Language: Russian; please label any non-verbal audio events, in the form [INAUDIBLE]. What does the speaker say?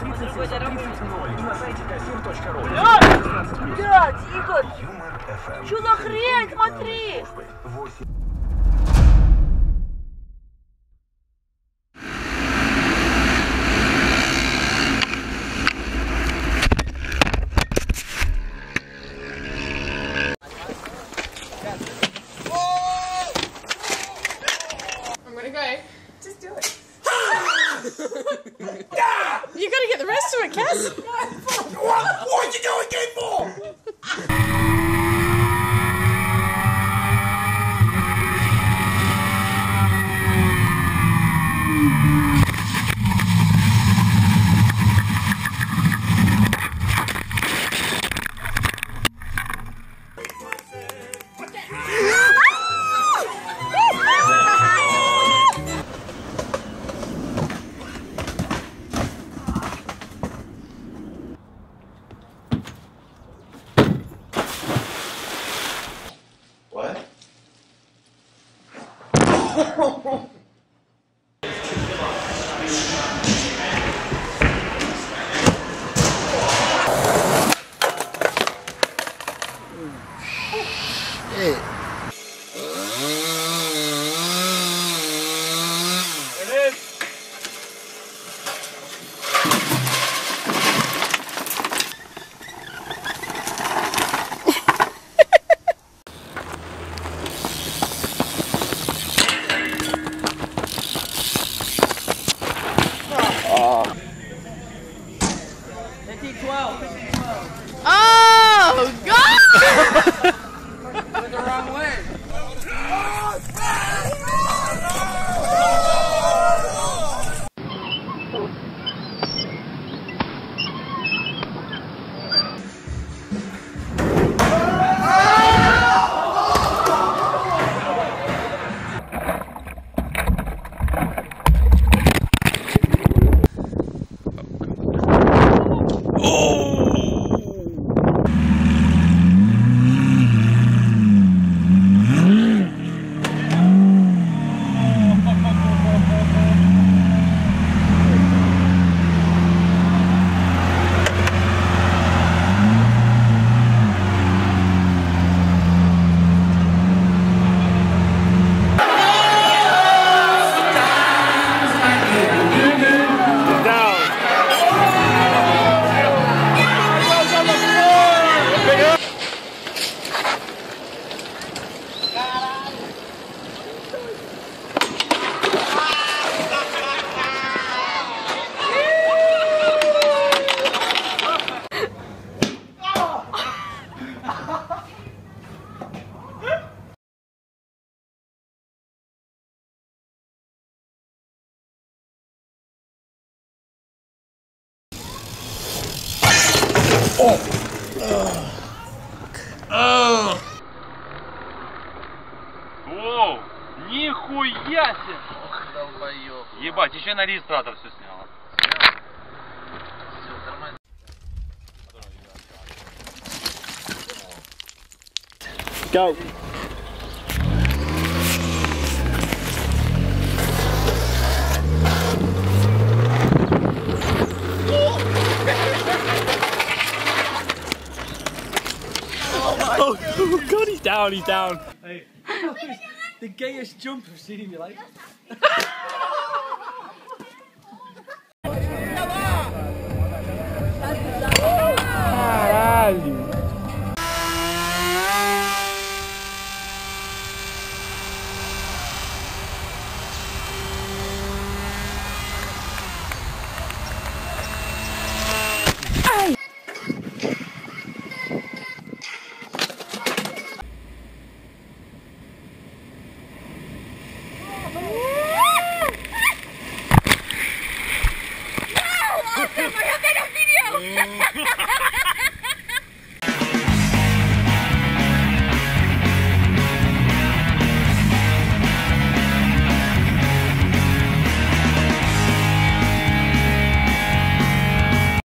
30 730 и на сайте кассир.ру. Блядь, Игорь, Юмор ФМ. что за хрень, смотри! Just do it. Gotta get the rest of it, Cass. What are you doing game for? [LAUGHS] oh. Oh! Воу! Нихуя себе! Ебать, еще на регистратор все сняло. Go. God, he's down, he's down. The gayest jump I've seen in your life. [LAUGHS] por lo menos, eh. Sirio!